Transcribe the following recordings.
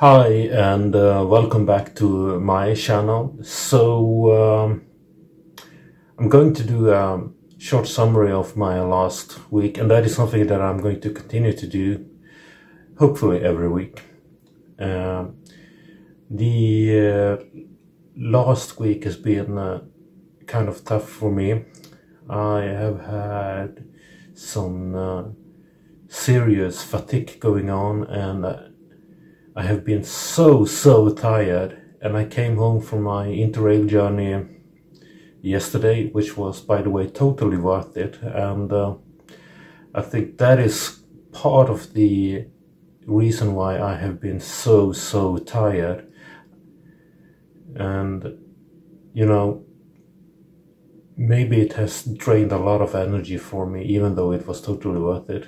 Hi and uh, welcome back to my channel. So um, I'm going to do a short summary of my last week and that is something that I'm going to continue to do hopefully every week. Uh, the uh, last week has been uh, kind of tough for me. I have had some uh, serious fatigue going on and uh, I have been so, so tired. And I came home from my interrail journey yesterday, which was, by the way, totally worth it. And uh, I think that is part of the reason why I have been so, so tired. And, you know, maybe it has drained a lot of energy for me, even though it was totally worth it.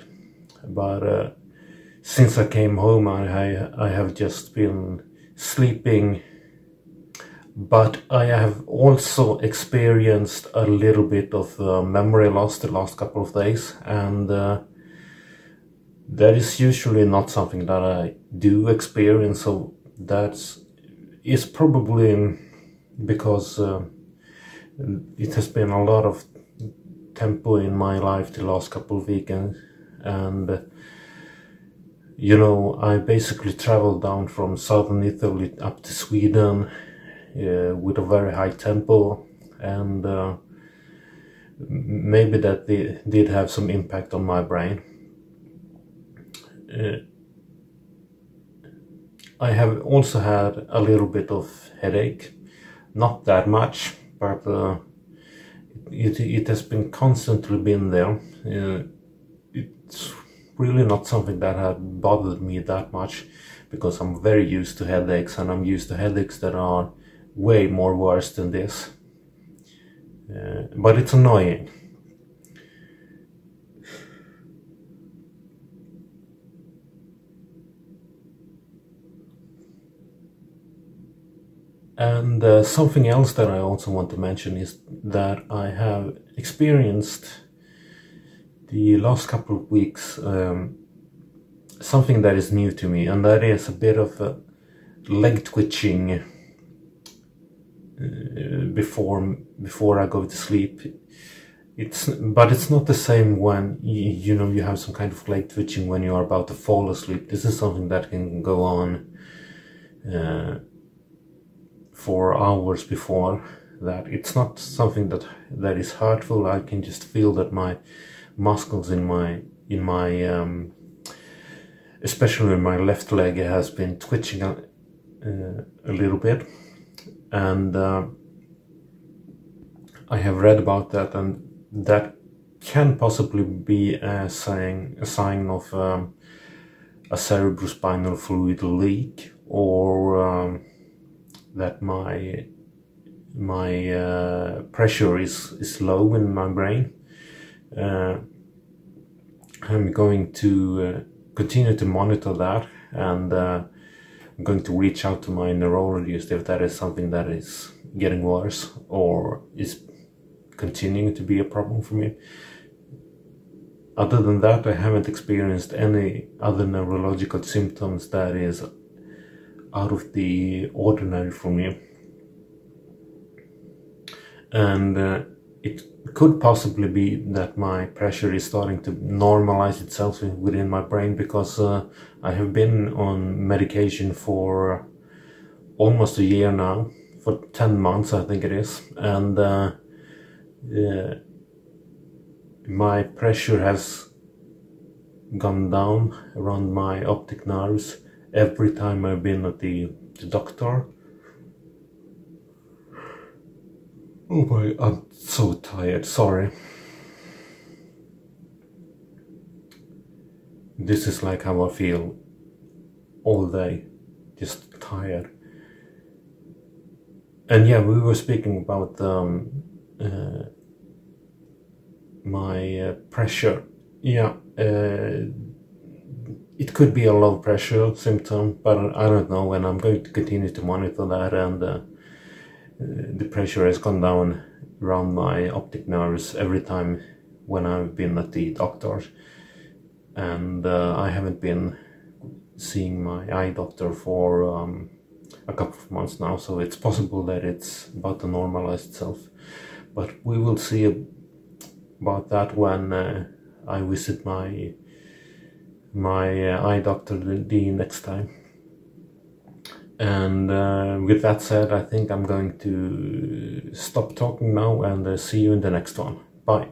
But uh, since I came home, I, I, have just been sleeping, but I have also experienced a little bit of uh, memory loss the last couple of days, and uh, that is usually not something that I do experience. So that's is probably because uh, it has been a lot of tempo in my life the last couple of weekends, and you know, I basically traveled down from southern Italy up to Sweden uh, with a very high tempo, and uh, maybe that did have some impact on my brain. Uh, I have also had a little bit of headache, not that much, but uh, it, it has been constantly been there. Uh, it's really not something that had bothered me that much because I'm very used to headaches and I'm used to headaches that are way more worse than this. Uh, but it's annoying. And uh, something else that I also want to mention is that I have experienced the last couple of weeks um, something that is new to me and that is a bit of a leg twitching uh, before before I go to sleep. It's but it's not the same when you, you know you have some kind of leg twitching when you are about to fall asleep. This is something that can go on uh, for hours before that. It's not something that that is hurtful. I can just feel that my muscles in my in my um, especially in my left leg has been twitching a, uh, a little bit. And uh, I have read about that and that can possibly be a sign, a sign of um, a cerebrospinal fluid leak or um, that my my uh, pressure is, is low in my brain I'm going to uh, continue to monitor that and uh, I'm going to reach out to my neurologist if that is something that is getting worse or is continuing to be a problem for me. Other than that, I haven't experienced any other neurological symptoms that is out of the ordinary for me. And uh, it could possibly be that my pressure is starting to normalize itself within my brain because uh, I have been on medication for almost a year now, for 10 months I think it is, and uh, uh, my pressure has gone down around my optic nerves every time I've been at the, the doctor Oh boy, I'm so tired, sorry. This is like how I feel all day, just tired. And yeah, we were speaking about um, uh, my uh, pressure. Yeah, uh, it could be a low pressure symptom, but I don't know, and I'm going to continue to monitor that and uh, the pressure has gone down around my optic nerves every time when I've been at the doctor and uh, I haven't been seeing my eye doctor for um, a couple of months now, so it's possible that it's about to normalize itself. But we will see about that when uh, I visit my my uh, eye doctor the next time. And uh, with that said, I think I'm going to stop talking now and uh, see you in the next one. Bye.